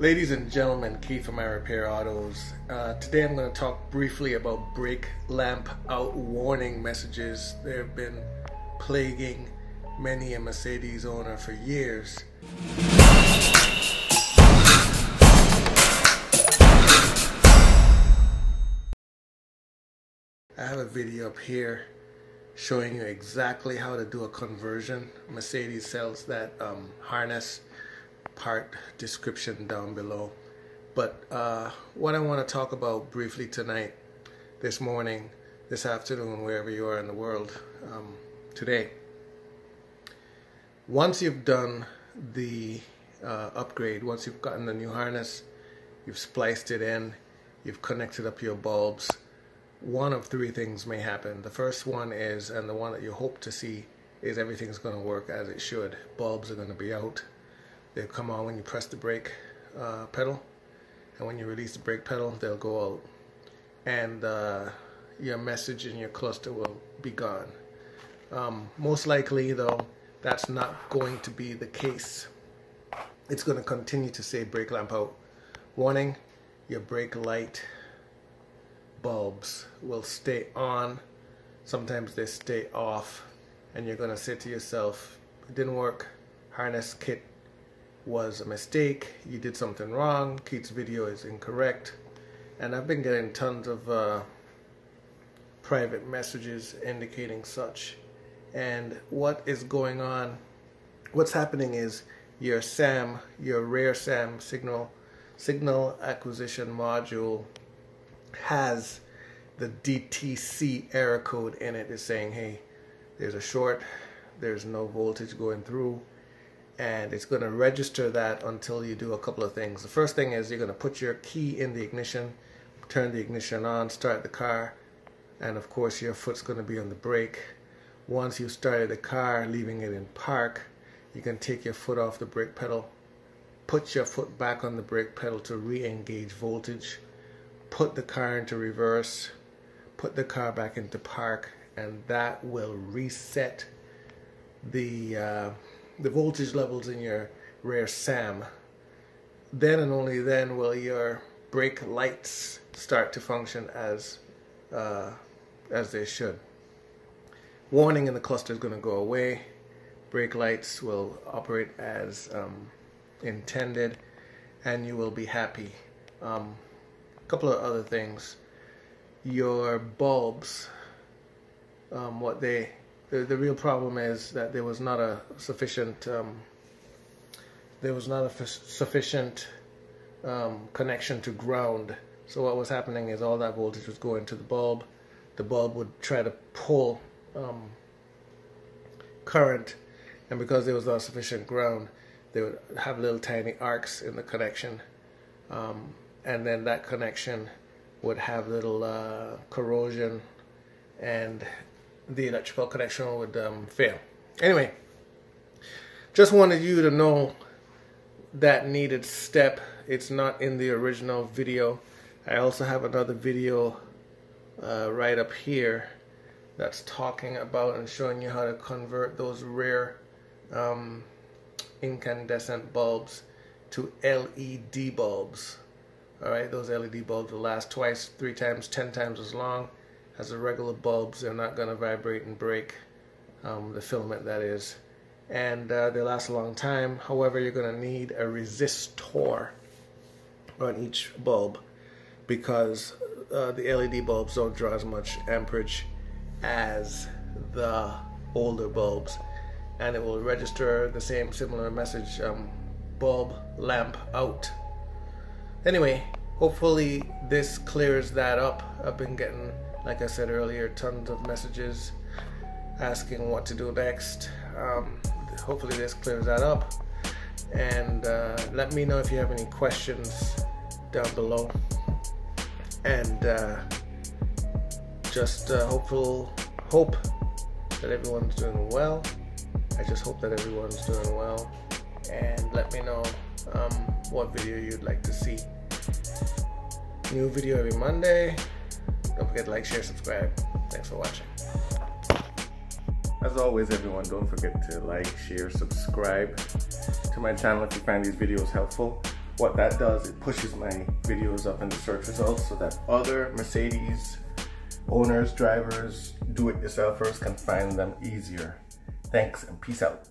Ladies and gentlemen, Keith from iRepair Autos. Uh, today I'm going to talk briefly about brake lamp out warning messages. They have been plaguing many a Mercedes owner for years. I have a video up here showing you exactly how to do a conversion. Mercedes sells that um, harness part description down below. But uh, what I want to talk about briefly tonight, this morning, this afternoon, wherever you are in the world um, today. Once you've done the uh, upgrade, once you've gotten the new harness, you've spliced it in, you've connected up your bulbs, one of three things may happen. The first one is, and the one that you hope to see, is everything's going to work as it should. Bulbs are going to be out They'll come on when you press the brake uh, pedal, and when you release the brake pedal, they'll go out. And uh, your message in your cluster will be gone. Um, most likely, though, that's not going to be the case. It's going to continue to say brake lamp out. Warning, your brake light bulbs will stay on. Sometimes they stay off. And you're going to say to yourself, it didn't work. Harness kit was a mistake, you did something wrong, Keith's video is incorrect. And I've been getting tons of uh, private messages indicating such. And what is going on, what's happening is your SAM, your rear SAM signal, signal acquisition module has the DTC error code in it. it is saying, hey, there's a short, there's no voltage going through, and it's going to register that until you do a couple of things. The first thing is you're going to put your key in the ignition, turn the ignition on, start the car, and of course your foot's going to be on the brake. Once you've started the car, leaving it in park, you can take your foot off the brake pedal, put your foot back on the brake pedal to re-engage voltage, put the car into reverse, put the car back into park, and that will reset the uh, the voltage levels in your rear SAM, then and only then will your brake lights start to function as uh, as they should. Warning in the cluster is going to go away. Brake lights will operate as um, intended, and you will be happy. Um, a couple of other things. Your bulbs, um, what they the, the real problem is that there was not a sufficient um, there was not a sufficient um, connection to ground. So what was happening is all that voltage was going to the bulb. The bulb would try to pull um, current, and because there was not sufficient ground, they would have little tiny arcs in the connection, um, and then that connection would have little uh, corrosion and the electrical connection would um, fail. Anyway, just wanted you to know that needed step. It's not in the original video. I also have another video uh, right up here that's talking about and showing you how to convert those rare um, incandescent bulbs to LED bulbs. Alright, those LED bulbs will last twice, three times, ten times as long as the regular bulbs. They're not going to vibrate and break um, the filament that is. And uh, they last a long time. However, you're going to need a resistor on each bulb because uh, the LED bulbs don't draw as much amperage as the older bulbs and it will register the same similar message um, bulb lamp out anyway hopefully this clears that up I've been getting like I said earlier, tons of messages asking what to do next. Um, hopefully, this clears that up. And uh, let me know if you have any questions down below. And uh, just uh, hopeful, hope that everyone's doing well. I just hope that everyone's doing well. And let me know um, what video you'd like to see. New video every Monday. Don't forget to like, share, subscribe. Thanks for watching. As always, everyone, don't forget to like, share, subscribe to my channel if you find these videos helpful. what that does, it pushes my videos up in the search results so that other Mercedes owners, drivers, do-it-yourselfers can find them easier. Thanks and peace out.